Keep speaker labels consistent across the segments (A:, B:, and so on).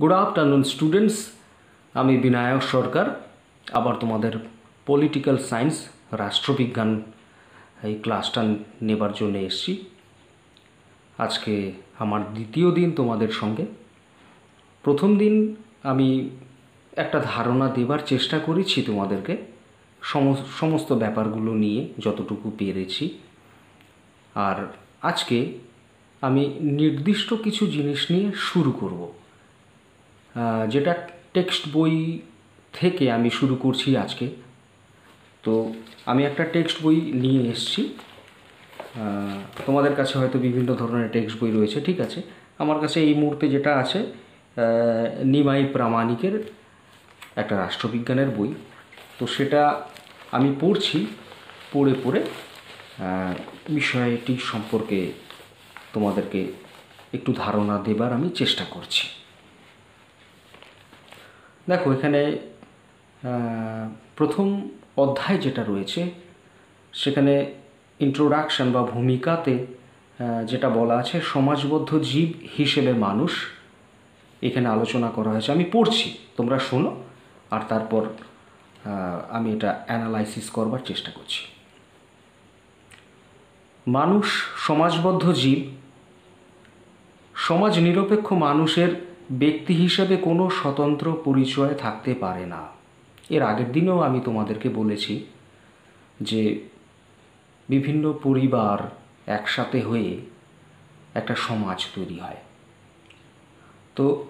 A: Good afternoon students আমি বিনায়ক সরকার, আবার তোমাদের পলিটিক্যাল সায়েন্স রাষ্ট্রবিজ্ঞান এই ক্লাসটা নেবার জন্য এসেছি। আজকে আমার দ্বিতীয় দিন তোমাদের সঙ্গে। প্রথম দিন আমি একটা ধারণা দেবার চেষ্টা করেছি তোমাদেরকে, সমস- সমস্ত ব্যাপারগুলো নিয়ে যতটুকু পেরেছি। আর আজকে আমি নির্দিষ্ট কিছু জিনিস নিয়ে শুরু করব। যেটা টেক্সট বই থেকে আমি শুরু করছি আজকে। তো আমি একটা টেক্সট বই নিয়ে এসেছি। তোমাদের কাছে হয়তো বিভিন্ন ধরনের টেক্সট বই রয়েছে, ঠিক আছে? আমার কাছে এই মুহূর্তে যেটা আছে নিমাই প্রামাণিকের একটা রাষ্ট্রবিজ্ঞানের বই। তো সেটা আমি পড়ছি, পড়ে পড়ে বিষয়টি সম্পর্কে তোমাদেরকে একটু ধারণা দেবার আমি চেষ্টা করছি। দেখো, এখানে প্রথম অধ্যায় যেটা রয়েছে, সেখানে ইন্ট্রোডাকশন বা ভূমিকাতে যেটা বলা আছে, সমাজবদ্ধ জীব হিসেবে মানুষ। এখানে আলোচনা করা হয়েছে। আমি পড়ছি, তোমরা শোনো, আর তারপর আমি এটা অ্যানালাইসিস করবার চেষ্টা করছি। মানুষ, সমাজবদ্ধ জীব, সমাজ নিরপেক্ষ মানুষের ব্যক্তি হিসেবে কোনো স্বতন্ত্র পরিচয় থাকতে পারে না। এর আগের দিনেও আমি তোমাদেরকে বলেছি যে বিভিন্ন পরিবার একসাথে হয়ে একটা সমাজ তৈরি হয়। তো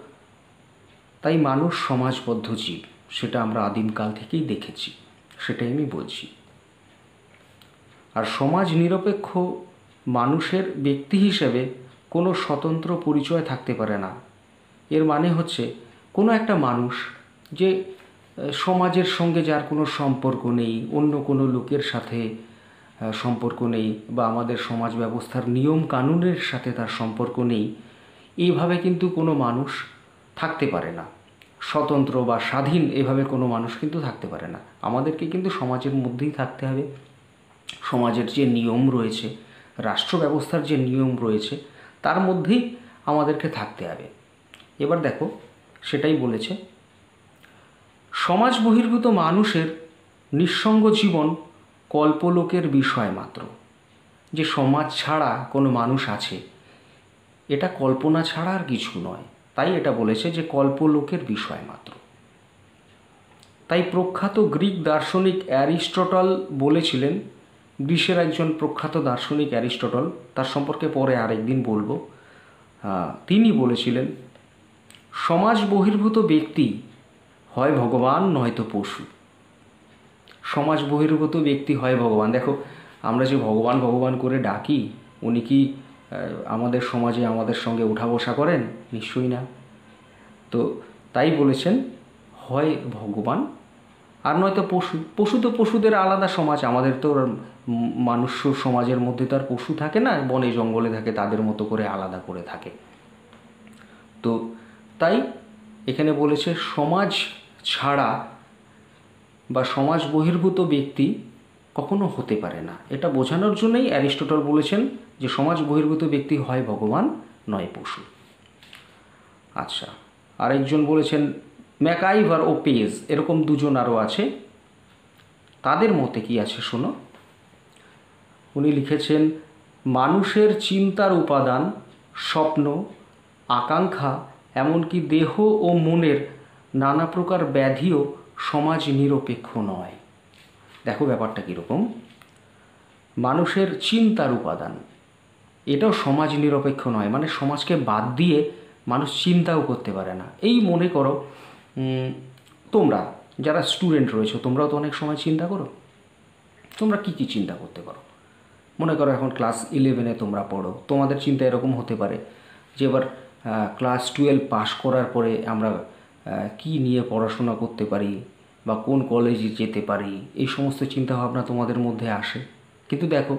A: তাই মানুষ সমাজবদ্ধ জীব, সেটা আমরা আদিমকাল থেকেই দেখেছি, সেটাই আমি বলছি। আর সমাজ নিরপেক্ষ মানুষের ব্যক্তি হিসেবে কোনো স্বতন্ত্র পরিচয় থাকতে পারে না। এর মানে হচ্ছে কোনো একটা মানুষ যে সমাজের সঙ্গে যার কোনো সম্পর্ক নেই, অন্য কোনো লোকের সাথে সম্পর্ক নেই বা আমাদের সমাজ ব্যবস্থার নিয়ম কানুনের সাথে তার সম্পর্ক নেই, এইভাবে কিন্তু কোনো মানুষ থাকতে পারে না। স্বতন্ত্র বা স্বাধীন এভাবে কোনো মানুষ কিন্তু থাকতে পারে না। আমাদেরকে কিন্তু সমাজের মধ্যেই থাকতে হবে। সমাজের যে নিয়ম রয়েছে রাষ্ট্র ব্যবস্থার যে নিয়ম রয়েছে, তার মধ্যেই আমাদেরকে থাকতে হবে। এবার দেখো, সেটাই বলেছে। সমাজ বহির্ভূত মানুষের নিঃসঙ্গ জীবন কল্পলোকের বিষয় মাত্র। যে সমাজ ছাড়া কোনো মানুষ আছে, এটা কল্পনা ছাড়া আর কিছু নয়। তাই এটা বলেছে যে কল্পলোকের বিষয় মাত্র। তাই প্রখ্যাত গ্রিক দার্শনিক অ্যারিস্টটল বলেছিলেন, গ্রীসের একজন প্রখ্যাত দার্শনিক অ্যারিস্টটল, তার সম্পর্কে পরে আরেকদিন বলব তিনি বলেছিলেন সমাজ বহির্ভূত ব্যক্তি হয় ভগবান, নয়তো পশু। সমাজ বহির্ভূত ব্যক্তি হয় ভগবান। দেখো, আমরা যে ভগবান ভগবান করে ডাকি, উনি কি আমাদের সমাজে আমাদের সঙ্গে উঠা বসা করেন? নিশ্চয়ই না। তো তাই বলেছেন, হয় ভগবান আর নয়তো পশু। পশু তো পশুদের আলাদা সমাজ, আমাদের তো মানুষ সমাজের মধ্যে তো আর পশু থাকে না, বনে জঙ্গলে থাকে, তাদের মতো করে আলাদা করে থাকে। তো তাই এখানে বলেছে, সমাজ ছাড়া বা সমাজ বহির্ভূত ব্যক্তি কখনো হতে পারে না। এটা বোঝানোর জন্যই অ্যারিস্টটল বলেছেন যে, সমাজ বহির্ভূত ব্যক্তি হয় ভগবান, নয় পশু। আচ্ছা আরেকজন বলেছেন ম্যাকাইভার ও পেজ এরকম দুজন আরও আছে। তাদের মতে কি আছে শোনো? উনি লিখেছেন, মানুষের চিন্তার উপাদান স্বপ্ন, আকাঙ্ক্ষা এমনকি দেহ ও মনের নানা প্রকার ব্যাধিও সমাজ নিরপেক্ষ নয়। দেখো ব্যাপারটা কীরকম। মানুষের চিন্তার উপাদান। এটাও সমাজ নিরপেক্ষ নয় মানে সমাজকে বাদ দিয়ে মানুষ চিন্তাও করতে পারে না। এই মনে করো তোমরা যারা স্টুডেন্ট রয়েছে, তোমরাও তো অনেক সময় চিন্তা করো। তোমরা কি কি চিন্তা করতে পারো? মনে করো এখন ক্লাস ইলেভেনে তোমরা পড়ো, তোমাদের চিন্তা এরকম হতে পারে যে এবার ক্লাস টুয়েলভ পাস করার পরে আমরা কি নিয়ে পড়াশোনা করতে পারি বা কোন কলেজে যেতে পারি, এই সমস্ত চিন্তাভাবনা তোমাদের মধ্যে আসে। কিন্তু দেখো,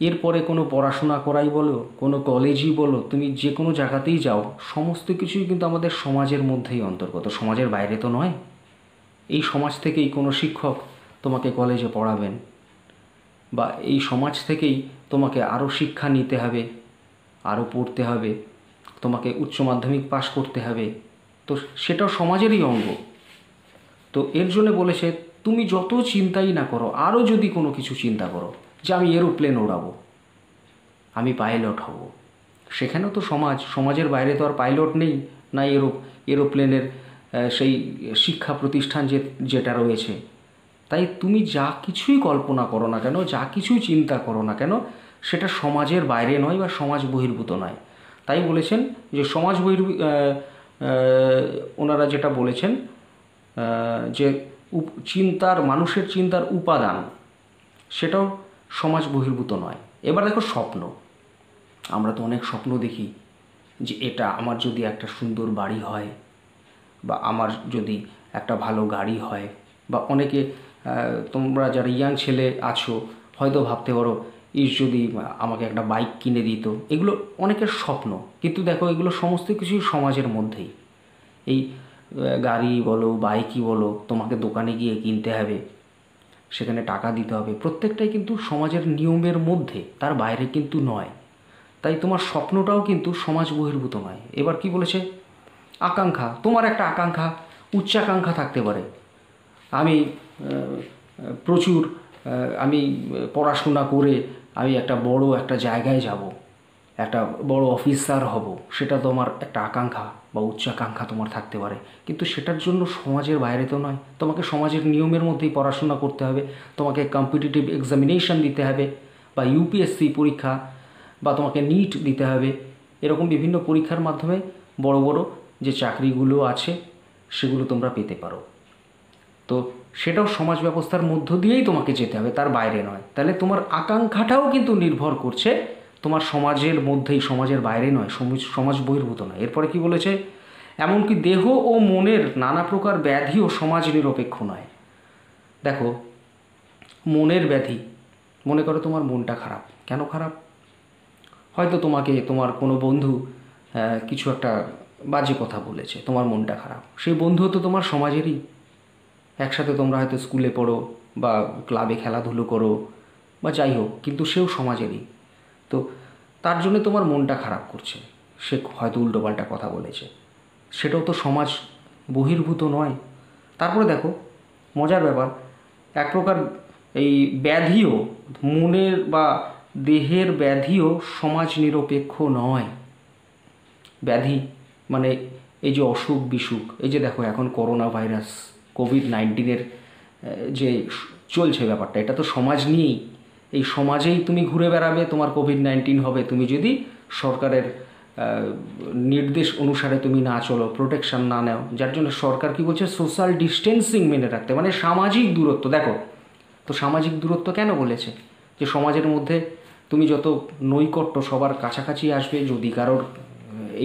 A: এরপরে কোনো পড়াশোনা করাই বলো, কোনো কলেজই বলো, তুমি যে কোনো জায়গাতেই যাও, সমস্ত কিছুই কিন্তু আমাদের সমাজের মধ্যেই অন্তর্গত। সমাজের বাইরে তো নয়। এই সমাজ থেকেই কোনো শিক্ষক তোমাকে কলেজে পড়াবেন বা এই সমাজ থেকেই তোমাকে আরও শিক্ষা নিতে হবে, আরও পড়তে হবে। তোমাকে উচ্চ মাধ্যমিক পাশ করতে হবে। তো সেটাও সমাজেরই অঙ্গ। তো এর জন্য বলেছে, তুমি যত চিন্তাই না করো আরও যদি কোনো কিছু চিন্তা করো, যে আমি এরোপ্লেন ওড়াবো, আমি পাইলট হব। সেখানেও তো সমাজ, সমাজের বাইরে তো আর পাইলট নেই, না এরো, এরোপ্লেনের সেই শিক্ষা প্রতিষ্ঠান যে, যেটা রয়েছে। তাই তুমি যা কিছুই কল্পনা করো না কেন, যা কিছুই চিন্তা করো না কেন, সেটা সমাজের বাইরে নয় বা সমাজ বহির্ভূত নয়। তাই বলেছেন যে সমাজ আহ, ওনারা যেটা বলেছেন যে চিন্তার মানুষের চিন্তার উপাদান সেটাও সমাজ বহির্ভূত নয়। এবার দেখো স্বপ্ন। আমরা তো অনেক স্বপ্ন দেখি যে এটা আমার যদি একটা সুন্দর বাড়ি হয় বা আমার যদি একটা ভালো গাড়ি হয় বা অনেকে তোমরা যারা ইয়াং ছেলে আছো হয়তো ভাবতে পারো যদি আমাকে একটা বাইক কিনে দিত। এগুলো অনেকের স্বপ্ন। কিন্তু দেখো, এগুলো সমস্ত কিছুই সমাজের মধ্যেই। এই গাড়ি বলো বাইকই বলো, তোমাকে দোকানে গিয়ে কিনতে হবে। সেখানে টাকা দিতে হবে। প্রত্যেকটাই কিন্তু সমাজের নিয়মের মধ্যে। তার বাইরে কিন্তু নয়। তাই তোমার স্বপ্নটাও কিন্তু সমাজ বহির্ভূত নয়। এবার কি বলেছে? আকাঙ্ক্ষা। তোমার একটা আকাঙ্ক্ষা। উচ্চাকাঙ্ক্ষা থাকতে পারে। আমি প্রচুর আমি পড়াশোনা করে আমি একটা বড় একটা জায়গায় যাব, একটা বড় অফিসার হব, সেটা তোমার একটা আকাঙ্ক্ষা বা উচ্চাকাঙ্ক্ষা তোমার থাকতে পারে। কিন্তু সেটার জন্য সমাজের বাইরে তো নয়। তোমাকে সমাজের নিয়মের মধ্যেই পড়াশোনা করতে হবে, তোমাকে কম্পিটিটিভ এক্সামিনেশন দিতে হবে বা ইউপিএসসি পরীক্ষা বা তোমাকে নিট দিতে হবে। এরকম বিভিন্ন পরীক্ষার মাধ্যমে বড় বড় যে চাকরিগুলো আছে, সেগুলো তোমরা পেতে পারো। তো সেটাও সমাজ ব্যবস্থার মধ্য দিয়েই তোমাকে যেতে হবে, তার বাইরে নয়। তাহলে তোমার আকাঙ্ক্ষাটাও কিন্তু নির্ভর করছে, তোমার সমাজের মধ্যেই, সমাজের বাইরে নয়, সমাজ- বহির্ভূত নয়। এরপরে কি বলেছে? এমনকি দেহ ও মনের নানা প্রকার ব্যাধিও সমাজ নিরপেক্ষ নয়। দেখো, মনের ব্যাধি, মনে করো তোমার মনটা খারাপ। কেন খারাপ? হয়তো তোমাকে, তোমার কোনো বন্ধু কিছু একটা বাজে কথা বলেছে, তোমার মনটা খারাপ। সেই বন্ধু তো তোমার সমাজেরই। একসাথে তোমরা হয়তো স্কুলে পড়ো বা ক্লাবে খেলাধুলো করো বা যাই হোক, কিন্তু সেও সমাজেরই। তো তার জন্য তোমার মনটা খারাপ করছে। সে হয়তো উল্টোপাল্টা কথা বলেছে। সেটাও তো সমাজ বহির্ভূত নয়। তারপরে দেখো, মজার ব্যাপার, এক প্রকার এই ব্যাধিও মনের বা দেহের ব্যাধিও সমাজ নিরপেক্ষ নয়। ব্যাধি মানে এই যে অসুখ বিসুখ এই যে দেখো এখন করোনা ভাইরাস। কোভিড নাইন্টিনের যে চলছে ব্যাপারটা, এটা তো সমাজ নিয়েই। এই সমাজেই তুমি ঘুরে বেড়াবে, তোমার কোভিড নাইন্টিন হবে। তুমি যদি সরকারের নির্দেশ অনুসারে তুমি না চলো প্রোটেকশান না নাও, যার জন্য সরকার কি বলছে? সোশ্যাল ডিস্টেন্সিং মেনে রাখতে মানে সামাজিক দূরত্ব। দেখো, তো সামাজিক দূরত্ব কেন বলেছে? যে সমাজের মধ্যে তুমি যত নৈকট্য সবার কাছাকাছি আসবে, যদি কারোর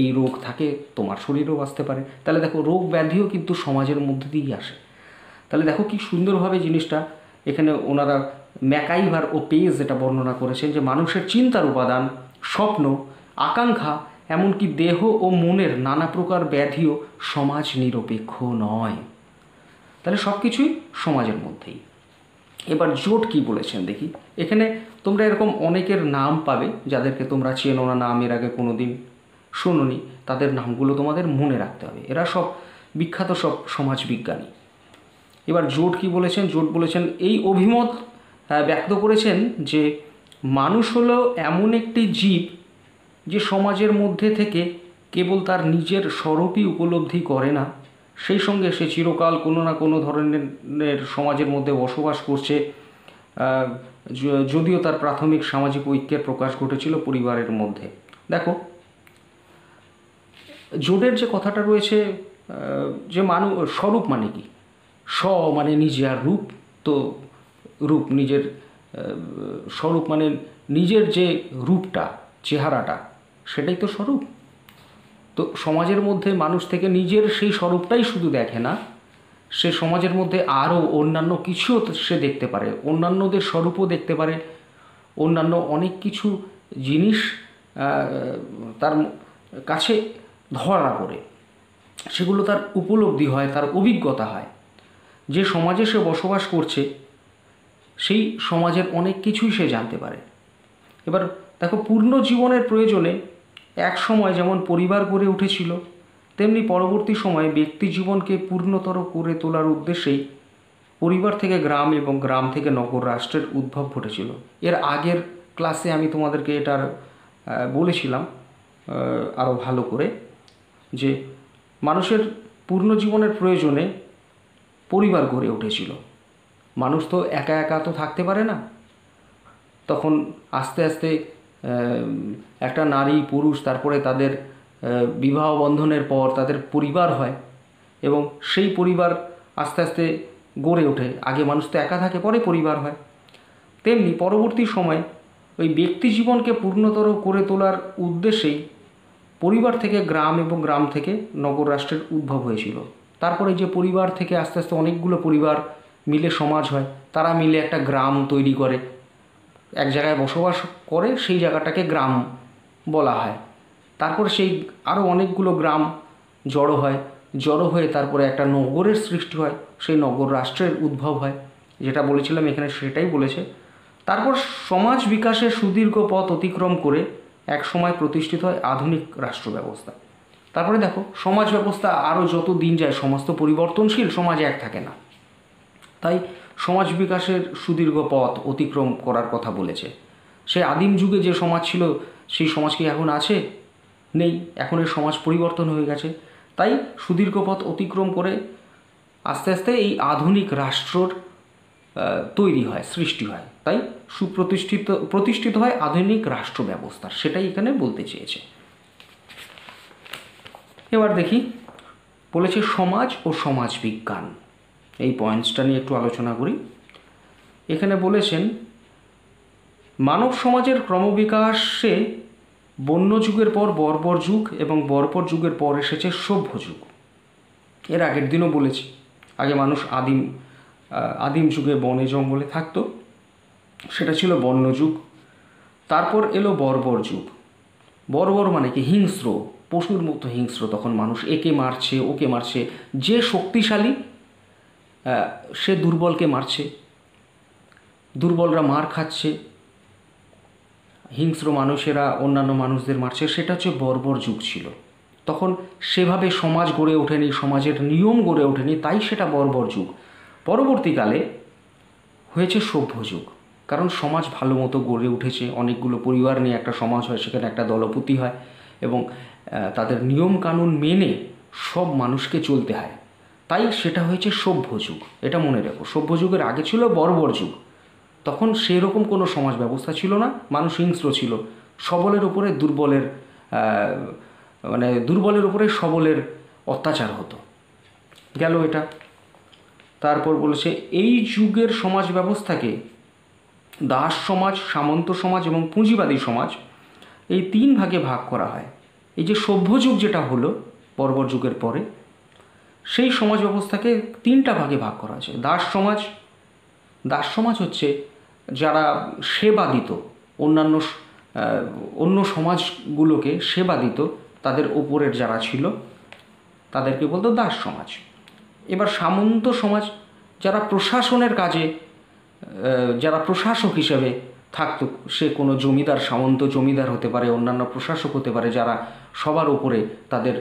A: এই রোগ থাকে, তোমার শরীরেও আসতে পারে। তাহলে দেখো, রোগ ব্যাধিও কিন্তু সমাজের মধ্যে দিয়েই আসে। তাহলে দেখো কি সুন্দরভাবে জিনিসটা, এখানে ওনারা ম্যাকাইভার ও পেজ যেটা বর্ণনা করেছেন, যে মানুষের চিন্তার উপাদান, স্বপ্ন, আকাঙ্ক্ষা, এমনকি দেহ ও মনের নানা প্রকার ব্যাধিও সমাজ নিরপেক্ষ নয়। তাহলে সব কিছুই সমাজের মধ্যেই। এবার জোট কি বলেছেন দেখি। এখানে তোমরা এরকম অনেকের নাম পাবে, যাদেরকে তোমরা চেনো না, নাম এর আগে কোনো দিন শোনোনি, তাদের নামগুলো তোমাদের মনে রাখতে হবে। এরা সব বিখ্যাত সব সমাজবিজ্ঞানী। এবার জোট কি বলেছেন? জোট বলেছেন, এই অভিমত ব্যক্ত করেছেন যে মানুষ হলো এমন একটি জীব যে সমাজের মধ্যে থেকে কেবল তার নিজের স্বরূপই উপলব্ধি করে না। সেই সঙ্গে সে চিরকাল কোনো না কোনো ধরনের সমাজের মধ্যে বসবাস করছে। যদিও তার প্রাথমিক সামাজিক ঐক্যের প্রকাশ ঘটেছিল পরিবারের মধ্যে। দেখো জোটের যে কথাটা রয়েছে যে মানু, স্বরূপ মানে কি? স্ব মানে নিজে আর রূপ, তো রূপ নিজের স্বরূপ মানে নিজের যে রূপটা, চেহারাটা, সেটাই তো স্বরূপ। তো সমাজের মধ্যে মানুষ থেকে নিজের সেই স্বরূপটাই শুধু দেখে না, সে সমাজের মধ্যে আরও অন্যান্য কিছুও সে দেখতে পারে, অন্যান্যদের স্বরূপও দেখতে পারে, অন্যান্য অনেক কিছু জিনিস তার কাছে ধরা পড়ে। সেগুলো তার উপলব্ধি হয়, তার অভিজ্ঞতা হয়। যে সমাজে সে বসবাস করছে, সেই সমাজের অনেক কিছুই সে জানতে পারে। এবার দেখো, পূর্ণ জীবনের প্রয়োজনে এক সময় যেমন পরিবার গড়ে উঠেছিল, তেমনি পরবর্তী সময়ে ব্যক্তি জীবনকে পূর্ণতর করে তোলার উদ্দেশ্যেই পরিবার থেকে গ্রাম এবং গ্রাম থেকে নগর রাষ্ট্রের উদ্ভব ঘটেছিল। এর আগের ক্লাসে আমি তোমাদেরকে এটার বলেছিলাম আরও ভালো করে। যে মানুষের পূর্ণ জীবনের প্রয়োজনে পরিবার গড়ে উঠেছিল। মানুষ তো একা একা তো থাকতে পারে না। তখন আস্তে আস্তে একটা নারী, পুরুষ, তারপরে তাদের বিবাহ বন্ধনের পর তাদের পরিবার হয় এবং সেই পরিবার আস্তে আস্তে গড়ে ওঠে। আগে মানুষ তো একা থাকে, পরে পরিবার হয়। তেমনি পরবর্তী সময় ওই ব্যক্তি জীবনকে পূর্ণতর করে তোলার উদ্দেশ্যেই পরিবার থেকে গ্রাম এবং গ্রাম থেকে নগর রাষ্ট্রের উদ্ভব হয়েছিল। তারপরে যে পরিবার থেকে আস্তে আস্তে অনেকগুলো পরিবার মিলে সমাজ হয়, তারা মিলে একটা গ্রাম তৈরি করে। এক জায়গায় বসবাস করে, সেই জায়গাটাকে গ্রাম বলা হয়। তারপর সেই আরও অনেকগুলো গ্রাম জড়ো হয়। জড়ো হয়ে তারপরে একটা নগরের সৃষ্টি হয়, সেই নগর রাষ্ট্রের উদ্ভব হয়, যেটা বলেছিলাম এখানে সেটাই বলেছে। তারপর সমাজ বিকাশের সুদীর্ঘ পথ অতিক্রম করে এক সময় প্রতিষ্ঠিত হয় আধুনিক রাষ্ট্র ব্যবস্থা। তারপরে দেখো, সমাজ ব্যবস্থা আরও যত দিন যায়, সমস্ত পরিবর্তনশীল সমাজ এক থাকে না। তাই সমাজ বিকাশের সুদীর্ঘ পথ অতিক্রম করার কথা বলেছে। সে আদিম যুগে যে সমাজ ছিল, সেই সমাজ কি এখন আছে? নেই। এখন এর সমাজ পরিবর্তন হয়ে গেছে। তাই সুদীর্ঘ পথ অতিক্রম করে আস্তে আস্তে এই আধুনিক রাষ্ট্রর তৈরি হয়, সৃষ্টি হয়। তাই সুপ্রতিষ্ঠিত, প্রতিষ্ঠিত হয় আধুনিক রাষ্ট্র ব্যবস্থা সেটাই এখানে বলতে চেয়েছে। এবার দেখি, বলেছে সমাজ ও সমাজ বিজ্ঞান। এই পয়েন্টসটা নিয়ে একটু আলোচনা করি। এখানে বলেছেন, মানব সমাজের ক্রমবিকাশে বন্য যুগের পর বর্বর যুগ এবং বর্বর যুগের পর এসেছে সভ্য যুগ। এর আগের দিনও বলেছি, আগে মানুষ আদিম আদিম যুগে বনে জঙ্গলে থাকতো। সেটা ছিল বন্য যুগ। তারপর এলো বর্বর যুগ। বর্বর মানে কি? হিংস্র। পশুর মতো হিংস্র তখন মানুষ। একে মারছে, ওকে মারছে। যে শক্তিশালী সে দুর্বলকে মারছে। দুর্বলরা মার খাচ্ছে। হিংস্র মানুষেরা অন্যান্য মানুষদের মারছে। সেটা হচ্ছে বর্বর যুগ ছিল। তখন সেভাবে সমাজ গড়ে ওঠেনি, সমাজের নিয়ম গড়ে ওঠেনি, তাই সেটা বর্বর যুগ। পরবর্তীকালে হয়েছে সভ্য যুগ কারণ সমাজ ভালো মতো গড়ে উঠেছে, অনেকগুলো পরিবার নিয়ে একটা সমাজ হয়, সেখানে একটা দলপতি হয় এবং তাদের নিয়ম কানুন মেনে সব মানুষকে চলতে হয়। তাই সেটা হয়েছে সভ্য যুগ এটা মনে রেখো সভ্য যুগের আগে ছিল বর্বর যুগ। তখন সেরকম কোনো সমাজ ব্যবস্থা ছিল না, মানুষ হিংস্র ছিল। সবলের উপরে দুর্বলের মানে দুর্বলের উপরে সবলের অত্যাচার হতো। গেল এটা। তারপর বলেছে, এই যুগের সমাজ ব্যবস্থাকে দাস সমাজ, সামন্ত সমাজ এবং পুঁজিবাদী সমাজ এই তিন ভাগে ভাগ করা হয়। এই যে সভ্য যুগ যেটা হলো, বর্বর যুগের পরে, সেই সমাজ ব্যবস্থাকে তিনটা ভাগে ভাগ করা আছে দাস সমাজ দাস সমাজ হচ্ছে যারা সেবা দিত অন্যান্য অন্য সমাজগুলোকে সেবা দিত তাদের ওপরের যারা ছিল, তাদেরকে বলতো দাস সমাজ। এবার সামন্ত সমাজ যারা প্রশাসনের কাজে যারা প্রশাসক হিসেবে থাকতো, সে কোনো জমিদার, সামন্ত জমিদার হতে পারে, অন্যান্য প্রশাসক হতে পারে, যারা সবার উপরে তাদের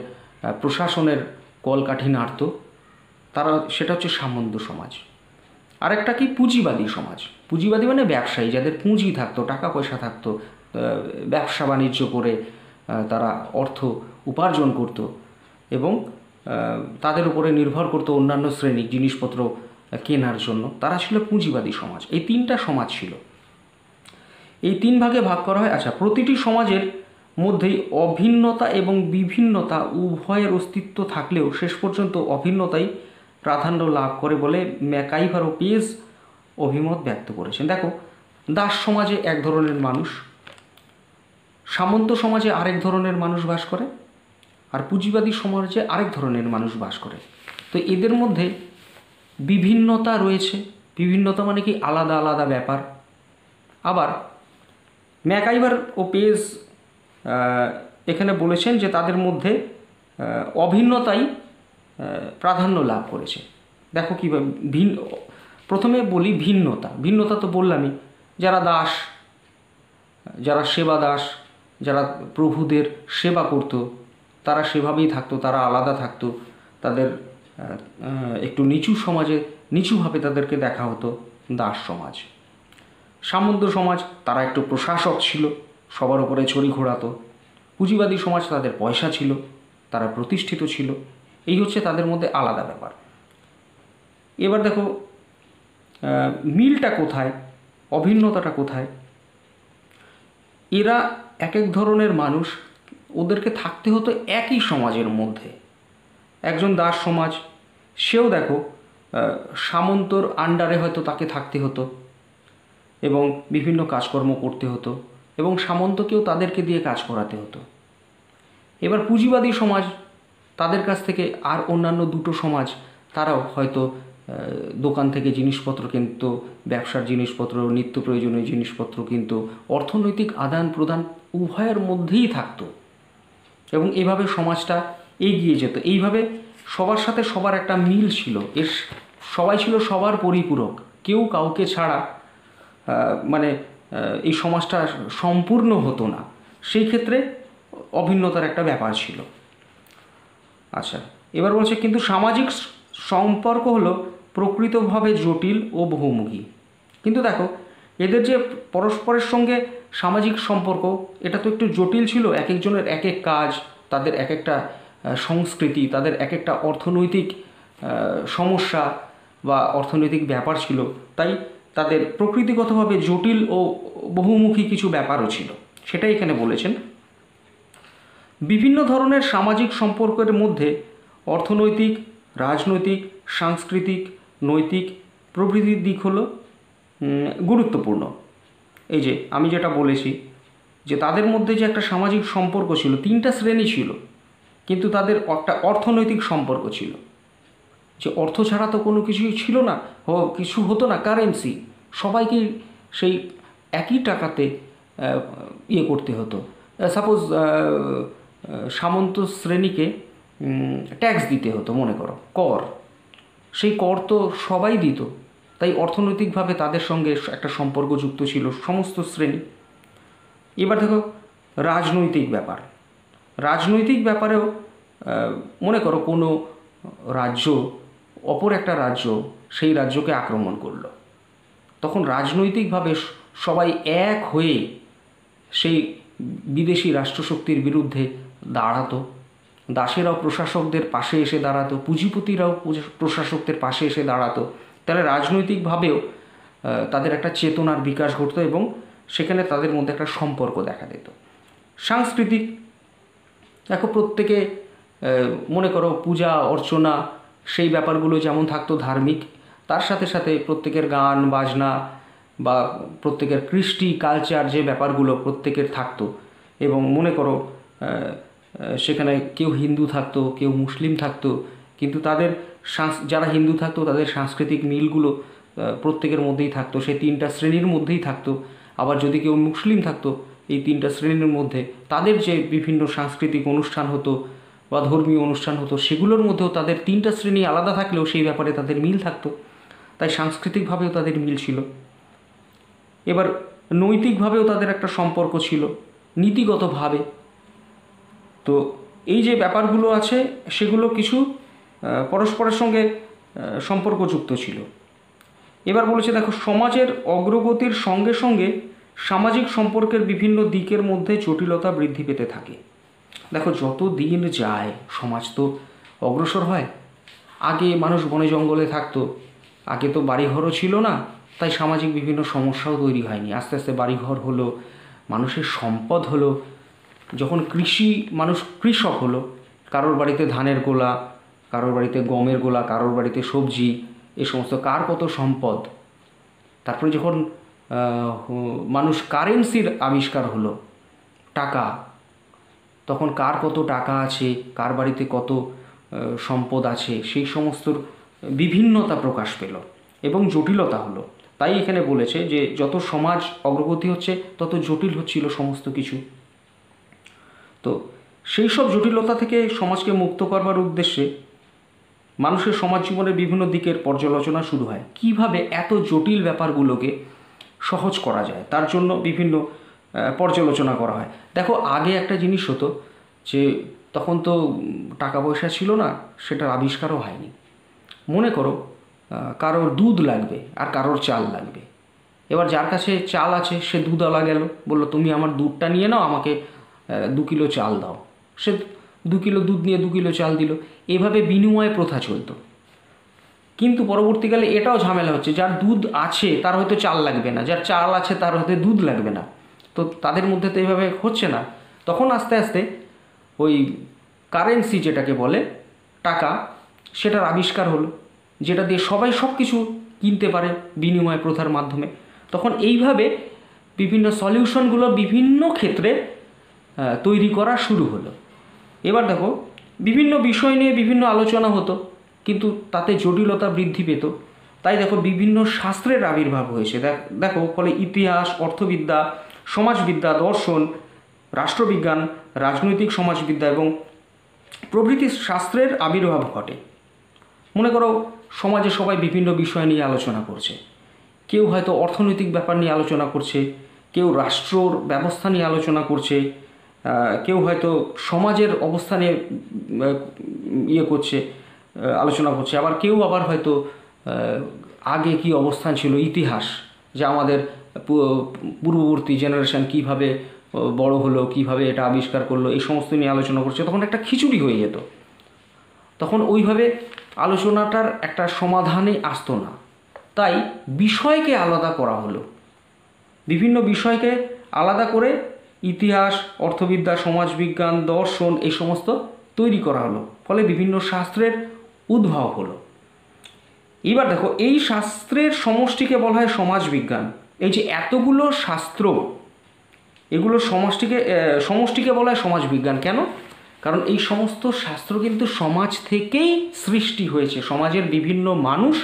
A: প্রশাসনের কলকাঠি নাড়ত, তারা সেটা হচ্ছে সামন্ত সমাজ। আরেকটা কি? পুঁজিবাদী সমাজ। পুঁজিবাদী মানে ব্যবসায়ী, যাদের পুঁজি থাকতো, টাকা পয়সা থাকতো ব্যবসা বাণিজ্য করে তারা অর্থ উপার্জন করত এবং তাদের উপরে নির্ভর করতো অন্যান্য শ্রেণি জিনিসপত্র কেনার জন্য। তারা ছিল পুঁজিবাদী সমাজ। এই তিনটা সমাজ ছিল। এই তিন ভাগে ভাগ করা হয়। আচ্ছা প্রতিটি সমাজের মধ্যেই অভিন্নতা এবং বিভিন্নতা উভয়ের অস্তিত্ব থাকলেও শেষ পর্যন্ত অভিন্নতাই প্রাধান্য লাভ করে বলে ম্যাকাইভার ও পেজ অভিমত ব্যক্ত করেছেন। দেখো, দাস সমাজে এক ধরনের মানুষ, সামন্ত সমাজে আরেক ধরনের মানুষ বাস করে আর পুঁজিবাদী সমাজে আরেক ধরনের মানুষ বাস করে। তো এদের মধ্যে বিভিন্নতা রয়েছে। বিভিন্নতা মানে কি আলাদা আলাদা ব্যাপার। আবার ম্যাকাইভার ও পেজ এখানে বলেছেন যে তাদের মধ্যে অভিন্নতাই প্রাধান্য লাভ করেছে। দেখো কীভাবে ভিন্ন প্রথমে বলি ভিন্নতা। ভিন্নতা তো বললামই। যারা দাস, যারা সেবা দাস, যারা প্রভুদের সেবা করত তারা সেভাবেই থাকতো, তারা আলাদা থাকতো। তাদের একটু নিচু সমাজে, নিচুভাবে তাদেরকে দেখা হতো, দাস সমাজ। সামন্ত সমাজ, তারা একটু প্রশাসক ছিল, সবার উপরে ছড়ি ঘোরাতো। পুঁজিবাদী সমাজ, তাদের পয়সা ছিল, তারা প্রতিষ্ঠিত ছিল। এই হচ্ছে তাদের মধ্যে আলাদা ব্যাপার। এবার দেখো মিলটা কোথায়, অভিন্নতাটা কোথায়? এরা এক এক ধরনের মানুষ ওদেরকে থাকতে হতো একই সমাজের মধ্যে। একজন দাস সমাজ, সেও দেখো সামন্তর আন্ডারে হয়তো তাকে থাকতে হতো এবং বিভিন্ন কাজকর্ম করতে হতো এবং সামন্তকেও তাদেরকে দিয়ে কাজ করাতে হতো। এবার পুঁজিবাদী সমাজ, তাদের কাছ থেকে আর অন্যান্য দুটো সমাজ, তারাও হয়তো দোকান থেকে জিনিসপত্র কিনতো, ব্যবসার জিনিসপত্র, নিত্য প্রয়োজনীয় জিনিসপত্র কিনতো, অর্থনৈতিক আদান প্রদান উভয়ের মধ্যেই থাকতো। এবং এভাবে সমাজটা এগিয়ে যেত। এইভাবে সবার সাথে সবার একটা মিল ছিল। এর সবাই ছিল সবার পরিপূরক। কেউ কাউকে ছাড়া মানে এই সমাজটা সম্পূর্ণ হতো না। সেই ক্ষেত্রে অভিন্নতার একটা ব্যাপার ছিল। আচ্ছা এবার বলছে, কিন্তু সামাজিক সম্পর্ক হলো প্রকৃতভাবে জটিল ও বহুমুখী। কিন্তু দেখো, এদের যে পরস্পরের সঙ্গে সামাজিক সম্পর্ক, এটা তো একটু জটিল ছিল এক একজনের এক এক কাজ, তাদের এক একটা সংস্কৃতি, তাদের এক একটা অর্থনৈতিক সমস্যা বা অর্থনৈতিক ব্যাপার ছিল। তাই তাদের প্রকৃতিগতভাবে জটিল ও বহুমুখী কিছু ব্যাপারও ছিল। সেটাই এখানে বলেছেন। বিভিন্ন ধরনের সামাজিক সম্পর্কের মধ্যে অর্থনৈতিক, রাজনৈতিক, সাংস্কৃতিক, নৈতিক প্রভৃতির দিক হলো গুরুত্বপূর্ণ। এই যে আমি যেটা বলেছি যে তাদের মধ্যে যে একটা সামাজিক সম্পর্ক ছিল, তিনটা শ্রেণি ছিল, কিন্তু তাদের একটা অর্থনৈতিক সম্পর্ক ছিল। যে অর্থ ছাড়া তো কোনো কিছুই ছিল না কিছু হতো না, কারেন্সি। সবাইকে সেই একই টাকাতে ইয়ে করতে হতো। সাপোজ সামন্ত শ্রেণীকে ট্যাক্স দিতে হতো, মনে করো, কর। সেই কর তো সবাই দিত। তাই অর্থনৈতিকভাবে তাদের সঙ্গে একটা সম্পর্ক যুক্ত ছিল সমস্ত শ্রেণি। এবার দেখো, রাজনৈতিক ব্যাপার। রাজনৈতিক ব্যাপারেও মনে করো কোনো রাজ্য, অপর একটা রাজ্য সেই রাজ্যকে আক্রমণ করল। তখন রাজনৈতিকভাবে সবাই এক হয়ে সেই বিদেশি রাষ্ট্রশক্তির বিরুদ্ধে দাঁড়াতো। দাসেরাও প্রশাসকদের পাশে এসে দাঁড়াতো, পুঁজিপতিরাও প্রশাসকদের পাশে এসে দাঁড়াতো। তাহলে রাজনৈতিকভাবেও তাদের একটা চেতনার বিকাশ ঘটতো এবং সেখানে তাদের মধ্যে একটা সম্পর্ক দেখা দিত। সাংস্কৃতিক, দেখো প্রত্যেকে মনে করো পূজা, অর্চনা, সেই ব্যাপারগুলো যেমন থাকতো ধার্মিক, তার সাথে সাথে প্রত্যেকের গান, বাজনা বা প্রত্যেকের কৃষ্টি কালচার যে ব্যাপারগুলো প্রত্যেকের থাকতো এবং মনে করো সেখানে কেউ হিন্দু থাকতো, কেউ মুসলিম থাকতো কিন্তু তাদের যারা হিন্দু থাকতো, তাদের সাংস্কৃতিক মিলগুলো প্রত্যেকের মধ্যেই থাকতো। সেই তিনটা শ্রেণির মধ্যেই থাকতো। আবার যদি কেউ মুসলিম থাকতো, এই তিনটা শ্রেণির মধ্যে তাদের যে বিভিন্ন সাংস্কৃতিক অনুষ্ঠান হতো বা ধর্মীয় অনুষ্ঠান হতো, সেগুলোর মধ্যেও তাদের তিনটা শ্রেণি আলাদা থাকলেও সেই ব্যাপারে তাদের মিল থাকতো। তাই সাংস্কৃতিকভাবেও তাদের মিল ছিল। এবার নৈতিকভাবেও তাদের একটা সম্পর্ক ছিল, নীতিগতভাবে। তো এই যে ব্যাপারগুলো আছে, সেগুলো কিছু পরস্পরের সঙ্গে সম্পর্কযুক্ত ছিল। এবার বলেছে, দেখো, সমাজের অগ্রগতির সঙ্গে সঙ্গে সামাজিক সম্পর্কের বিভিন্ন দিকের মধ্যে জটিলতা বৃদ্ধি পেতে থাকে। দেখো, যত দিন যায়, সমাজ তো অগ্রসর হয়। আগে মানুষ বনে জঙ্গলে থাকতো, আগে তো বাড়িঘরও ছিল না, তাই সামাজিক বিভিন্ন সমস্যাও তৈরি হয়নি। আস্তে আস্তে বাড়িঘর হলো, মানুষের সম্পদ হলো, যখন কৃষি, মানুষ কৃষক হলো, কারোর বাড়িতে ধানের গোলা কারোর বাড়িতে গমের গোলা, কারোর বাড়িতে সবজি, এ সমস্ত কার কত সম্পদ। তারপরে যখন মানুষ কারেন্সির আবিষ্কার হলো, টাকা, তখন কার কত টাকা আছে, কার বাড়িতে কত সম্পদ আছে, সেই সমস্তর বিভিন্নতা প্রকাশ পেল এবং জটিলতা হলো। তাই এখানে বলেছে যে, যত সমাজ অগ্রগতি হচ্ছে, তত জটিল হচ্ছিল সমস্ত কিছু। তো, সেই সব জটিলতা থেকে সমাজকে মুক্ত করবার উদ্দেশ্যে মানুষের সমাজ জীবনের বিভিন্ন দিকের পর্যালোচনা শুরু হয়। কীভাবে এত জটিল ব্যাপারগুলোকে সহজ করা যায়, তার জন্য বিভিন্ন পর্যালোচনা করা হয়। দেখো, আগে একটা জিনিস হতো যে, তখন তো টাকা পয়সা ছিল না, সেটার আবিষ্কারও হয়নি। মনে করো কারোর দুধ লাগবে আর কারোর চাল লাগবে। এবার যার কাছে চাল আছে, সে দুধওয়ালা গেল, বলল, তুমি আমার দুধটা নিয়ে নাও, আমাকে দু কিলো চাল দাও। সে দু কিলো দুধ নিয়ে দু কিলো চাল দিল। এভাবে বিনিময় প্রথা চলতো। কিন্তু পরবর্তীকালে এটাও ঝামেলা হচ্ছে, যার দুধ আছে তার হয়তো চাল লাগবে না, যার চাল আছে তার হয়তো দুধ লাগবে না। তো তাদের মধ্যে তো এইভাবে হচ্ছে না। তখন আস্তে আস্তে ওই কারেন্সি যেটাকে বলে, টাকা, সেটার আবিষ্কার হলো, যেটা দিয়ে সবাই সব কিছু কিনতে পারে বিনিময় প্রথার মাধ্যমে। তখন এইভাবে বিভিন্ন সলিউশনগুলো বিভিন্ন ক্ষেত্রে তৈরি করা শুরু হলো। এবার দেখো বিভিন্ন বিষয় নিয়ে বিভিন্ন আলোচনা হতো, কিন্তু তাতে জটিলতা বৃদ্ধি পেত। তাই দেখো, বিভিন্ন শাস্ত্রের আবির্ভাব হয়েছে। দেখো ফলে ইতিহাস, অর্থবিদ্যা, সমাজবিদ্যা, দর্শন, রাষ্ট্রবিজ্ঞান, রাজনৈতিক সমাজবিদ্যা এবং প্রভৃতি শাস্ত্রের আবির্ভাব ঘটে। মনে করো, সমাজে সবাই বিভিন্ন বিষয় নিয়ে আলোচনা করছে। কেউ হয়তো অর্থনৈতিক ব্যাপার নিয়ে আলোচনা করছে, কেউ রাষ্ট্রর ব্যবস্থা নিয়ে আলোচনা করছে কেউ হয়তো সমাজের অবস্থানে ইয়ে করছে আলোচনা করছে। আবার কেউ আবার হয়তো আগে কি অবস্থান ছিল? ইতিহাস, যে আমাদের পূর্ববর্তী জেনারেশন কীভাবে বড় হলো, কীভাবে এটা আবিষ্কার করল, এই সমস্ত নিয়ে আলোচনা করছে। তখন একটা খিচুড়ি হয়ে যেত। তখন ওইভাবে আলোচনাটার একটা সমাধানে আসতো না। তাই বিষয়কে আলাদা করা হলো। বিভিন্ন বিষয়কে আলাদা করে ইতিহাস, অর্থবিদ্যা, সমাজবিজ্ঞান, দর্শন এই সমস্ত তৈরি করা হলো। ফলে বিভিন্ন শাস্ত্রের উদ্ভব হলো। এবার দেখো, এই শাস্ত্রের সমষ্টিকে বলা হয় সমাজবিজ্ঞান। এই যে এতগুলো শাস্ত্র, এগুলো সমষ্টিকে সমষ্টিকে বলা হয় সমাজবিজ্ঞান। কেন? কারণ এই সমস্ত শাস্ত্র কিন্তু সমাজ থেকেই সৃষ্টি হয়েছে। সমাজের বিভিন্ন মানুষ,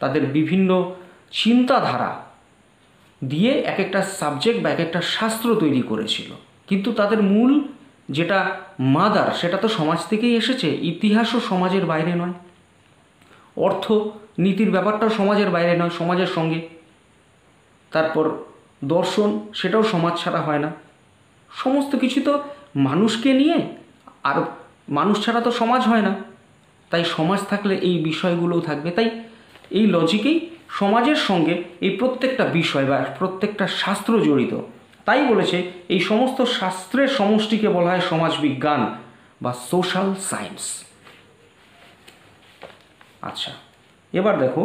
A: তাদের বিভিন্ন চিন্তাধারা দিয়ে এক একটা সাবজেক্ট বা এক একটা শাস্ত্র তৈরি করেছিল। কিন্তু তাদের মূল যেটা মাদার সেটা তো সমাজ থেকেই এসেছে ইতিহাসও সমাজের বাইরে নয়। অর্থ, নীতির ব্যাপারটাও সমাজের বাইরে নয়, সমাজের সঙ্গে। তারপর দর্শন, সেটাও সমাজ ছাড়া হয় না। সমস্ত কিছু তো মানুষকে নিয়ে, আর মানুষ ছাড়া তো সমাজ হয় না। তাই সমাজ থাকলে এই বিষয়গুলোও থাকবে। তাই এই লজিকেই সমাজের সঙ্গে এই প্রত্যেকটা বিষয় বা প্রত্যেকটা শাস্ত্র জড়িত। তাই বলেছে, এই সমস্ত শাস্ত্রের সমষ্টিকে বলা হয় সমাজবিজ্ঞান বা সোশ্যাল সায়েন্স আচ্ছা এবার দেখো,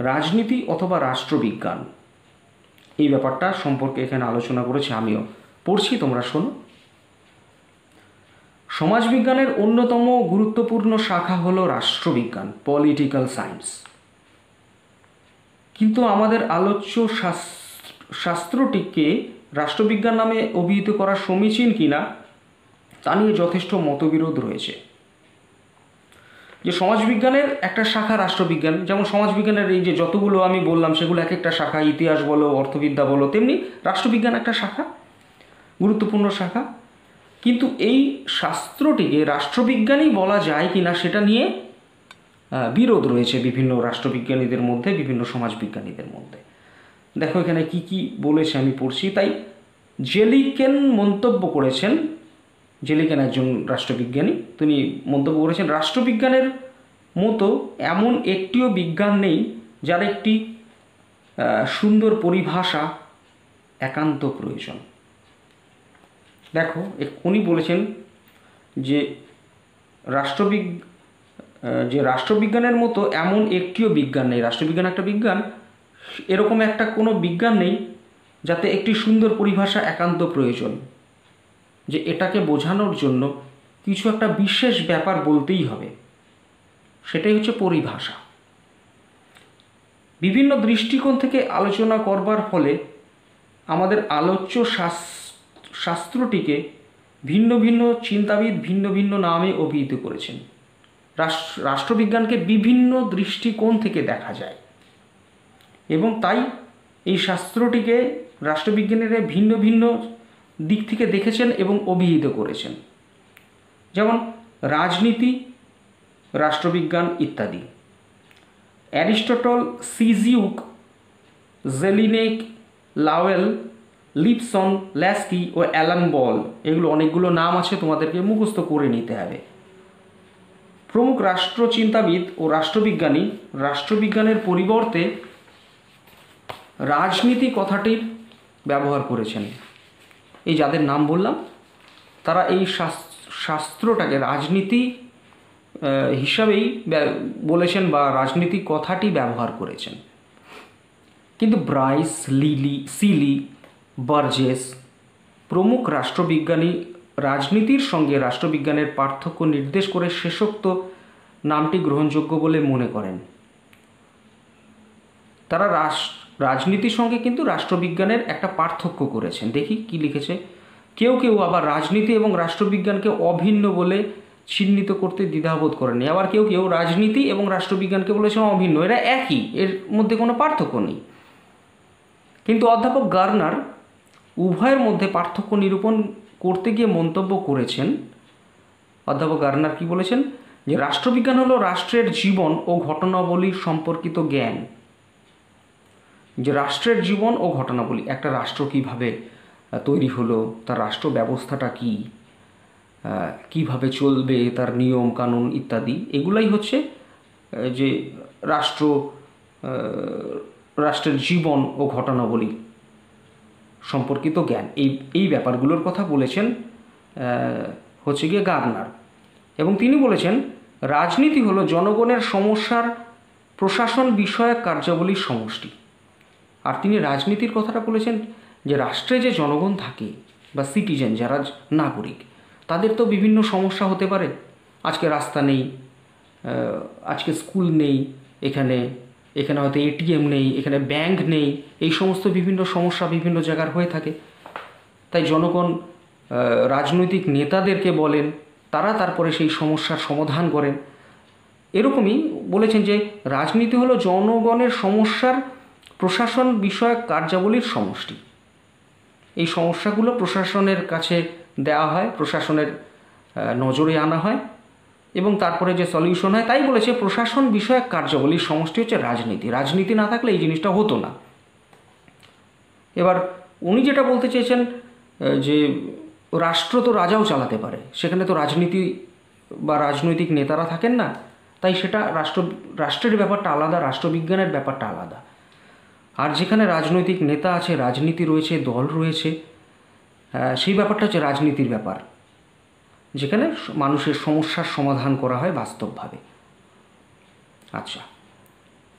A: রাজনীতি অথবা রাষ্ট্রবিজ্ঞান। এই ব্যাপারটা সম্পর্কে এখানে আলোচনা করেছি আমিও। পড়ছি তোমরা, শোনো। সমাজবিজ্ঞানের অন্যতম গুরুত্বপূর্ণ শাখা হলো রাষ্ট্রবিজ্ঞান পলিটিক্যাল সায়েন্স কিন্তু আমাদের আলোচ্য শাস্ত্রটিকে রাষ্ট্রবিজ্ঞান নামে অভিহিত করা সমীচীন কিনা তা নিয়ে যথেষ্ট মতবিরোধ রয়েছে। যে সমাজবিজ্ঞানের একটা শাখা রাষ্ট্রবিজ্ঞান, যেমন সমাজবিজ্ঞানের এই যে যতগুলো আমি বললাম, সেগুলো এক একটা শাখা, ইতিহাস বলো, অর্থবিদ্যা বলো, তেমনি রাষ্ট্রবিজ্ঞান একটা শাখা, গুরুত্বপূর্ণ শাখা। কিন্তু এই শাস্ত্রটিকে রাষ্ট্রবিজ্ঞানই বলা যায় কি না, সেটা নিয়ে বিরোধ রয়েছে বিভিন্ন রাষ্ট্রবিজ্ঞানীদের মধ্যে, বিভিন্ন সমাজবিজ্ঞানীদের মধ্যে। দেখো এখানে কি কি বলেছে আমি পড়ছি। তাই জেলিকেন মন্তব্য করেছেন, জেলিকেন একজন রাষ্ট্রবিজ্ঞানী। তিনি মন্তব্য করেছেন, রাষ্ট্রবিজ্ঞানের মতো এমন একটিও বিজ্ঞান নেই যার একটি সুন্দর পরিভাষা একান্ত প্রয়োজন। দেখো উনি বলেছেন যে রাষ্ট্রবিজ্ঞ যে রাষ্ট্রবিজ্ঞানের মতো এমন একটিও বিজ্ঞান নেই। রাষ্ট্রবিজ্ঞান একটা বিজ্ঞান, এরকম একটা কোনো বিজ্ঞান নেই যাতে একটি সুন্দর পরিভাষা একান্ত প্রয়োজন। যে এটাকে বোঝানোর জন্য কিছু একটা বিশেষ ব্যাপার বলতেই হবে। সেটাই হচ্ছে পরিভাষা। বিভিন্ন দৃষ্টিকোণ থেকে আলোচনা করবার ফলে আমাদের আলোচ্য শাস্ত্রটিকে ভিন্ন ভিন্ন চিন্তাবিদ ভিন্ন ভিন্ন নামে অভিহিত করেছেন। রাষ্ট্রবিজ্ঞানকে বিভিন্ন দৃষ্টিকোণ থেকে দেখা যায়। এবং তাই এই শাস্ত্রটিকে রাষ্ট্রবিজ্ঞানীরা ভিন্ন ভিন্ন দিক থেকে দেখেছেন এবং অভিহিত করেছেন। যেমন রাজনীতি, রাষ্ট্রবিজ্ঞান ইত্যাদি। Aristotle, Sidgwick, Jellinek, Lowell, Lipson, Laski ও অ্যালান বল, এগুলো অনেকগুলো নাম আছে তোমাদেরকে মুখস্থ করে নিতে হবে। প্রমুখ রাষ্ট্রচিন্তাবিদ ও রাষ্ট্রবিজ্ঞানী, রাষ্ট্রবিজ্ঞানের পরিবর্তে রাজনীতি কথাটির ব্যবহার করেছেন। এই যাদের নাম বললাম, তারা এই শাস্ত্রটাকে রাজনীতি হিসাবেই বলেছেন বা রাজনীতি কথাটি ব্যবহার করেছেন। কিন্তু ব্রাইস, লিলি, সিলি, বার্জেস প্রমুখ রাষ্ট্রবিজ্ঞানী রাজনীতির সঙ্গে রাষ্ট্রবিজ্ঞানের পার্থক্য নির্দেশ করে শেষোক্ত নামটি গ্রহণযোগ্য বলে মনে করেন। তারা রাজনীতির সঙ্গে কিন্তু রাষ্ট্রবিজ্ঞানের একটা পার্থক্য করেছেন। দেখি কি লিখেছে। কেউ কেউ আবার রাজনীতি এবং রাষ্ট্রবিজ্ঞানকে অভিন্ন বলে চিহ্নিত করতে দ্বিধাবোধ করেনি আবার কেউ কেউ রাজনীতি এবং রাষ্ট্রবিজ্ঞানকে বলেছেন অভিন্ন। এরা একই, এর মধ্যে কোনো পার্থক্য নেই। কিন্তু অধ্যাপক গার্নার উভয়ের মধ্যে পার্থক্য নিরূপণ করতে গিয়ে মন্তব্য করেছেন অধ্যাপক গার্নার কি বলেছেন? যে রাষ্ট্রবিজ্ঞান হলো রাষ্ট্রের জীবন ও ঘটনাবলীর সম্পর্কিত জ্ঞান। যে রাষ্ট্রের জীবন ও ঘটনাবলী, একটা রাষ্ট্র কীভাবে তৈরি হলো, তার রাষ্ট্র ব্যবস্থাটা কী কীভাবে চলবে, তার নিয়ম কানুন ইত্যাদি, এগুলাই হচ্ছে যে রাষ্ট্র রাষ্ট্রের জীবন ও ঘটনাবলী। সম্পর্কিত জ্ঞান। এই এই ব্যাপারগুলোর কথা বলেছেন হচ্ছে গিয়ে গার্নার এবং তিনি বলেছেন, রাজনীতি হলো জনগণের সমস্যার প্রশাসন বিষয়ক কার্যাবলীর সমষ্টি। আর তিনি রাজনীতির কথাটা বলেছেন যে, রাষ্ট্রে যে জনগণ থাকে বা সিটিজেন যারা নাগরিক, তাদের তো বিভিন্ন সমস্যা হতে পারে। আজকে রাস্তা নেই আজকে স্কুল নেই, এখানে এখানে হয়তো এটিএম নেই, এখানে ব্যাংক নেই, এই সমস্ত বিভিন্ন সমস্যা বিভিন্ন জায়গার হয়ে থাকে। তাই জনগণ রাজনৈতিক নেতাদেরকে বলেন, তারা তারপরে সেই সমস্যার সমাধান করেন। এরকমই বলেছেন যে, রাজনীতি হলো জনগণের সমস্যার প্রশাসন বিষয়ক কার্যাবলীর সমষ্টি। এই সমস্যাগুলো প্রশাসনের কাছে দেওয়া হয়, প্রশাসনের নজরে আনা হয়। এবং তারপরে যে সলিউশন হয়, তাই বলেছে প্রশাসন বিষয়ক কার্যাবলীর সমষ্টি হচ্ছে রাজনীতি। রাজনীতি না থাকলে এই জিনিসটা হতো না। এবার উনি যেটা বলতে চেয়েছেন যে রাষ্ট্র তো রাজাও চালাতে পারে। সেখানে তো রাজনীতি বা রাজনৈতিক নেতারা থাকেন না। তাই সেটা রাষ্ট্র, রাষ্ট্রের ব্যাপারটা আলাদা, রাষ্ট্রবিজ্ঞানের ব্যাপারটা আলাদা। আর যেখানে রাজনৈতিক নেতা আছে, রাজনীতি রয়েছে, দল রয়েছে সেই ব্যাপারটা হচ্ছে রাজনীতির ব্যাপার। যেখানে মানুষের সমস্যার সমাধান করা হয় বাস্তবভাবে। আচ্ছা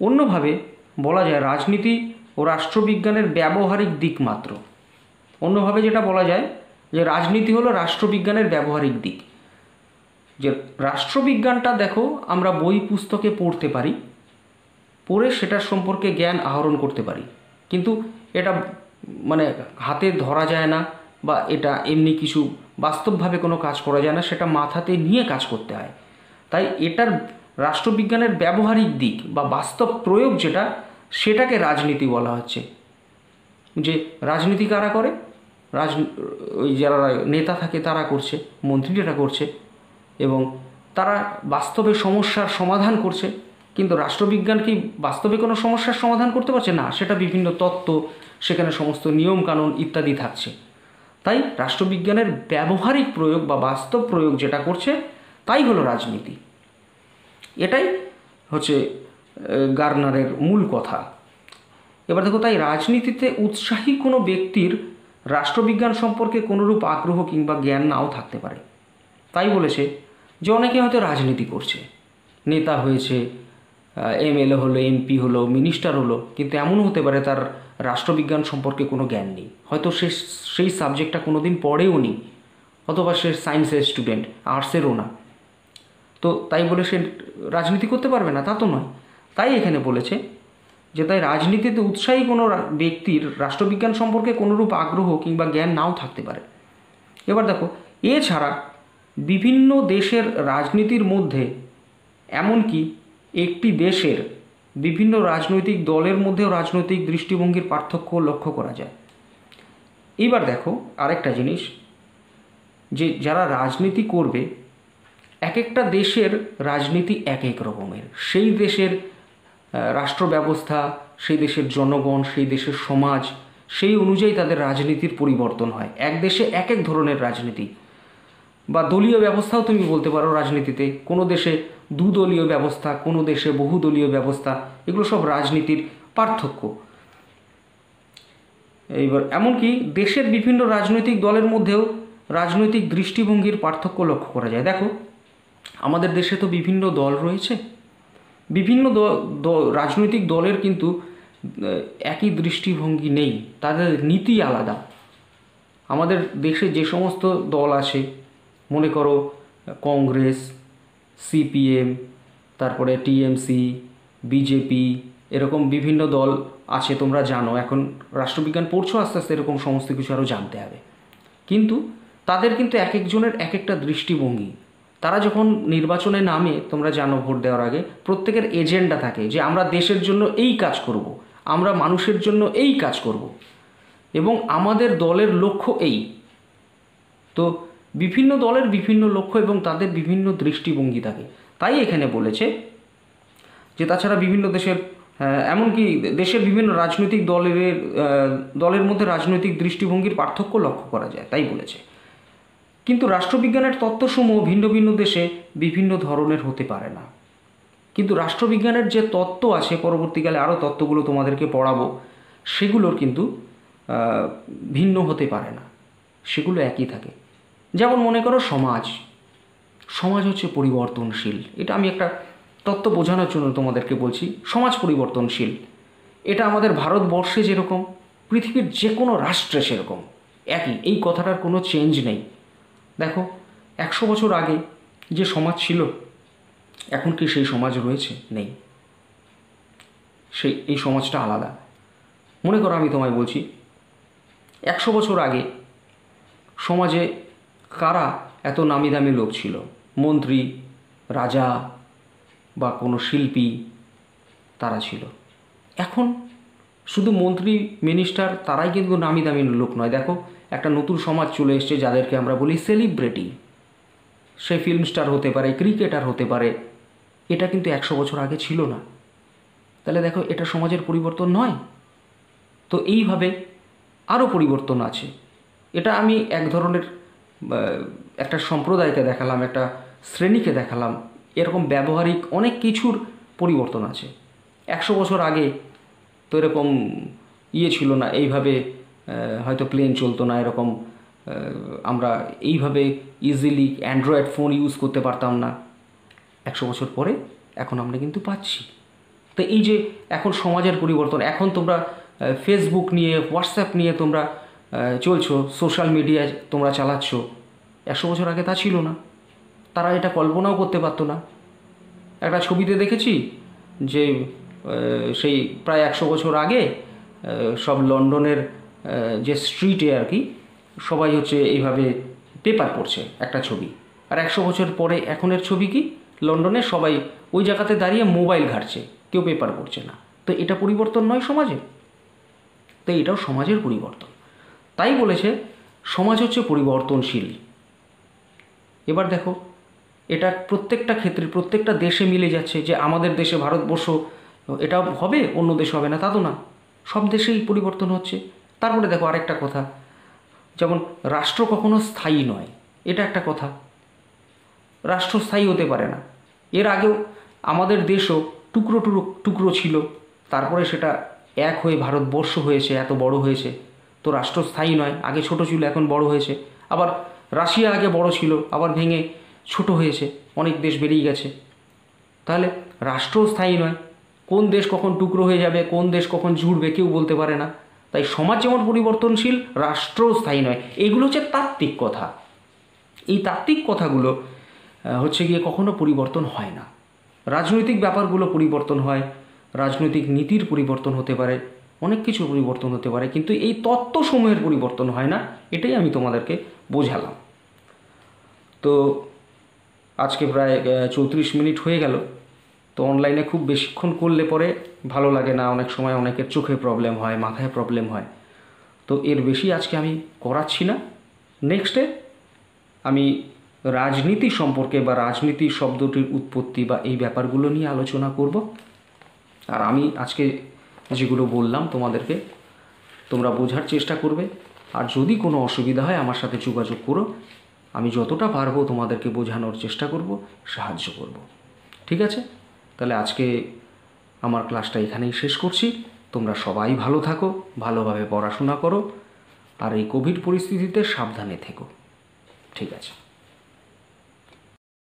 A: অন্যভাবে বলা যায় রাজনীতি ও রাষ্ট্রবিজ্ঞানের ব্যবহারিক দিক মাত্র। অন্যভাবে যেটা বলা যায় যে রাজনীতি হলো রাষ্ট্রবিজ্ঞানের ব্যবহারিক দিক। যে রাষ্ট্রবিজ্ঞানটা দেখো, আমরা বই, পুস্তকে পড়তে পারি, পড়ে সেটার সম্পর্কে জ্ঞান আহরণ করতে পারি। কিন্তু এটা মানে হাতে ধরা যায় না বা এটা এমনি কিছু বাস্তবভাবে কোনো কাজ করা যায় না, সেটা মাথাতে নিয়ে কাজ করতে হয়। তাই এটার রাষ্ট্রবিজ্ঞানের ব্যবহারিক দিক বা বাস্তব প্রয়োগ যেটা, সেটাকে রাজনীতি বলা হচ্ছে। যে রাজনীতি কারা করে? রাজ, ওই যারা নেতা থাকে তারা করছে মন্ত্রীরা করছে, এবং তারা বাস্তবে সমস্যার সমাধান করছে। কিন্তু রাষ্ট্রবিজ্ঞান কি বাস্তবে কোনো সমস্যার সমাধান করতে পারছে? না, সেটা বিভিন্ন তত্ত্ব, সেখানে সমস্ত নিয়মকানুন ইত্যাদি থাকছে। তাই রাষ্ট্রবিজ্ঞানের ব্যবহারিক প্রয়োগ বা বাস্তব প্রয়োগ যেটা করছে, তাই হলো রাজনীতি। এটাই হচ্ছে গার্নারের মূল কথা। এবার দেখো, তাই রাজনীতিতে উৎসাহী কোনো ব্যক্তির রাষ্ট্রবিজ্ঞান সম্পর্কে কোনোরূপ আগ্রহ কিংবা জ্ঞান নাও থাকতে পারে। তাই বলেছে যে অনেকে হয়তো রাজনীতি করছে। নেতা হয়েছে এমএলএ হলো এমপি হলো, মিনিস্টার হলো, কিন্তু এমনও হতে পারে তার রাষ্ট্রবিজ্ঞান সম্পর্কে কোনো জ্ঞান নেই। হয়তো সে সেই সাবজেক্টটা কোনো দিন পড়েও নি, অথবা সে সায়েন্সের স্টুডেন্ট আর্টসেরও না। তো তাই বলে সে রাজনীতি করতে পারবে না, তা তো নয়। তাই এখানে বলেছে যে তাই রাজনীতিতে উৎসাহী কোনো ব্যক্তির রাষ্ট্রবিজ্ঞান সম্পর্কে কোনোরূপ আগ্রহ কিংবা জ্ঞান নাও থাকতে পারে। এবার দেখো, এছাড়া বিভিন্ন দেশের রাজনীতির মধ্যে এমনকি একটি দেশের বিভিন্ন রাজনৈতিক দলের মধ্যেও রাজনৈতিক দৃষ্টিভঙ্গির পার্থক্য লক্ষ্য করা যায়। এইবার দেখো আরেকটা জিনিস, যে যারা রাজনীতি করবে এক একটা দেশের রাজনীতি এক এক রকমের। সেই দেশের রাষ্ট্র ব্যবস্থা সেই দেশের জনগণ, সেই দেশের সমাজ, সেই অনুযায়ী তাদের রাজনীতির পরিবর্তন হয়। এক দেশে এক এক ধরনের রাজনীতি বা দলীয় ব্যবস্থাও তুমি বলতে পারো রাজনীতিতে। কোনো দেশে দুদলীয় ব্যবস্থা, কোনো দেশে বহুদলীয় ব্যবস্থা, এগুলো সব রাজনীতির পার্থক্য। এইবার, এমনকি দেশের বিভিন্ন রাজনৈতিক দলের মধ্যেও রাজনৈতিক দৃষ্টিভঙ্গির পার্থক্য লক্ষ্য করা যায়। দেখো, আমাদের দেশে তো বিভিন্ন দল রয়েছে। বিভিন্ন রাজনৈতিক দলের কিন্তু একই দৃষ্টিভঙ্গি নেই। তাদের নীতি আলাদা। আমাদের দেশে যে সমস্ত দল আছে মনে করো, কংগ্রেস, সিপিএম, তারপরে টিএমসি, বিজেপি, এরকম বিভিন্ন দল আছে তোমরা জানো এখন রাষ্ট্রবিজ্ঞান পড়ছো, আস্তে আস্তে এরকম সমস্ত কিছু আরও জানতে হবে কিন্তু তাদের কিন্তু এক একজনের এক একটা দৃষ্টিভঙ্গি তারা যখন নির্বাচনে নামে, তোমরা জানো ভোট দেওয়ার আগে, প্রত্যেকের এজেন্ডা থাকে যে আমরা দেশের জন্য এই কাজ করব। আমরা মানুষের জন্য এই কাজ করব। এবং আমাদের দলের লক্ষ্য এই তো বিভিন্ন দলের বিভিন্ন লক্ষ্য এবং তাদের বিভিন্ন দৃষ্টিভঙ্গি থাকে। তাই এখানে বলেছে যে তাছাড়া বিভিন্ন দেশের এমনকি দেশের বিভিন্ন রাজনৈতিক দলের দলের মধ্যে রাজনৈতিক দৃষ্টিভঙ্গির পার্থক্য লক্ষ্য করা যায়, তাই বলেছে। কিন্তু রাষ্ট্রবিজ্ঞানের তত্ত্বসমূহ ভিন্ন ভিন্ন দেশে বিভিন্ন ধরনের হতে পারে না। কিন্তু রাষ্ট্রবিজ্ঞানের যে তত্ত্ব আছে, পরবর্তীকালে আরও তত্ত্বগুলো তোমাদেরকে পড়াবো, সেগুলোর কিন্তু ভিন্ন হতে পারে না। সেগুলো একই থাকে। যেমন মনে করো সমাজ সমাজ হচ্ছে পরিবর্তনশীল। এটা আমি একটা তত্ত্ব বোঝানোর জন্য তোমাদেরকে বলছি, সমাজ পরিবর্তনশীল। এটা আমাদের ভারতবর্ষে যেরকম, পৃথিবীর যে কোনো রাষ্ট্রে সেরকম। একই, এই কথাটার কোনো চেঞ্জ নেই। দেখো, একশো বছর আগে যে সমাজ ছিল, এখন কি সেই সমাজ রয়েছে? নেই। সেই, এই সমাজটা আলাদা। মনে করো আমি তোমায় বলছি, একশো বছর আগে সমাজে কারা এত নামি দামি লোক ছিল? মন্ত্রী, রাজা বা কোনো শিল্পী তারা ছিল। এখন শুধু মন্ত্রী মিনিস্টার তারাই কিন্তু নামি দামি লোক নয়। দেখো, একটা নতুন সমাজ চলে এসছে যাদেরকে আমরা বলি সেলিব্রিটি সে ফিল্ম স্টার হতে পারে ক্রিকেটার হতে পারে। এটা কিন্তু একশো বছর আগে ছিল না। তাহলে দেখো, এটা সমাজের পরিবর্তন নয়? তো এইভাবে আরও পরিবর্তন আছে। এটা আমি এক ধরনের একটা সম্প্রদায়কে দেখালাম, একটা শ্রেণীকে দেখালাম, এরকম ব্যবহারিক অনেক কিছুর পরিবর্তন আছে। একশো বছর আগে তো এরকম ইয়ে ছিল না, এইভাবে হয়তো প্লেন চলতো না, এরকম আমরা এইভাবে ইজিলি অ্যান্ড্রয়েড ফোন ইউজ করতে পারতাম না। একশো বছর পরে এখন আমরা কিন্তু পাচ্ছি। তো এই যে এখন সমাজের পরিবর্তন, এখন তোমরা ফেসবুক নিয়ে হোয়াটসঅ্যাপ নিয়ে তোমরা চলছো সোশ্যাল মিডিয়ায় তোমরা চালাচ্ছ। একশো বছর আগে তা ছিল না। তারা এটা কল্পনাও করতে পারতো না। একটা ছবিতে দেখেছি যে সেই প্রায় একশো বছর আগে সব লন্ডনের যে স্ট্রিটে আর কি, সবাই হচ্ছে এইভাবে পেপার পড়ছে একটা ছবি। আর একশো বছর পরে এখনের ছবি কি? লন্ডনে সবাই ওই জায়গাতে দাঁড়িয়ে মোবাইল ঘাটছে, কেউ পেপার পড়ছে না। তো এটা পরিবর্তন নয় সমাজে? তো এটাও সমাজের পরিবর্তন। তাই বলেছে, সমাজ হচ্ছে পরিবর্তনশীল। এবার দেখো, এটা প্রত্যেকটা ক্ষেত্রে, প্রত্যেকটা দেশে মিলে যাচ্ছে যে আমাদের দেশে ভারতবর্ষ, এটা হবে, অন্য দেশে হবে না, তা তো না। সব দেশেই পরিবর্তন হচ্ছে। তারপরে দেখো আরেকটা কথা, যেমন রাষ্ট্র কখনো স্থায়ী নয়, এটা একটা কথা। রাষ্ট্র স্থায়ী হতে পারে না। এর আগেও আমাদের দেশও টুকরো টুকরো টুকরো ছিল, তারপরে সেটা এক হয়ে ভারতবর্ষ হয়েছে, এত বড় হয়েছে। তো রাষ্ট্র স্থায়ী নয়, আগে ছোট ছিল, এখন বড় হয়েছে। আবার রাশিয়া আগে বড় ছিল, আবার ভেঙে ছোট হয়েছে, অনেক দেশ বেরিয়ে গেছে। তাহলে রাষ্ট্র স্থায়ী নয়, কোন দেশ কখন টুকরো হয়ে যাবে, কোন দেশ কখন জুড়বে কেউ বলতে পারে না। তাই সমাজ যেমন পরিবর্তনশীল, রাষ্ট্র স্থায়ী নয়। এইগুলো হচ্ছে তাত্ত্বিক কথা। এই তাত্ত্বিক কথাগুলো হচ্ছে গিয়ে কখনো পরিবর্তন হয় না। রাজনৈতিক ব্যাপারগুলো পরিবর্তন হয়, রাজনৈতিক নীতির পরিবর্তন হতে পারে। অনেক কিছু পরিবর্তন হতে পারে, কিন্তু এই তত্ত্বসমূহের পরিবর্তন হয় না, এটাই আমি তোমাদেরকে বোঝালাম। তো আজকে প্রায় চৌত্রিশ মিনিট হয়ে গেল। তো অনলাইনে খুব বেশিক্ষণ করলে পরে ভালো লাগে না, অনেক সময় অনেকের চোখে প্রবলেম হয়, মাথায় প্রবলেম হয়। তো এর বেশি আজকে আমি করাচ্ছি না। নেক্সটে আমি রাজনীতি সম্পর্কে বা রাজনীতি শব্দটির উৎপত্তি বা এই ব্যাপারগুলো নিয়ে আলোচনা করব। আর আমি আজকে যেগুলো বললাম তোমাদেরকে, তোমরা বোঝার চেষ্টা করবে। আর যদি কোনো অসুবিধা হয় আমার সাথে যোগাযোগ করো। আমি যতটা পারব তোমাদেরকে বোঝানোর চেষ্টা করব, সাহায্য করব। ঠিক আছে? তাহলে আজকে আমার ক্লাসটা এখানেই শেষ করছি। তোমরা সবাই ভালো থাকো, ভালোভাবে পড়াশোনা করো। আর এই কোভিড পরিস্থিতিতে সাবধানে থেকো। ঠিক আছে?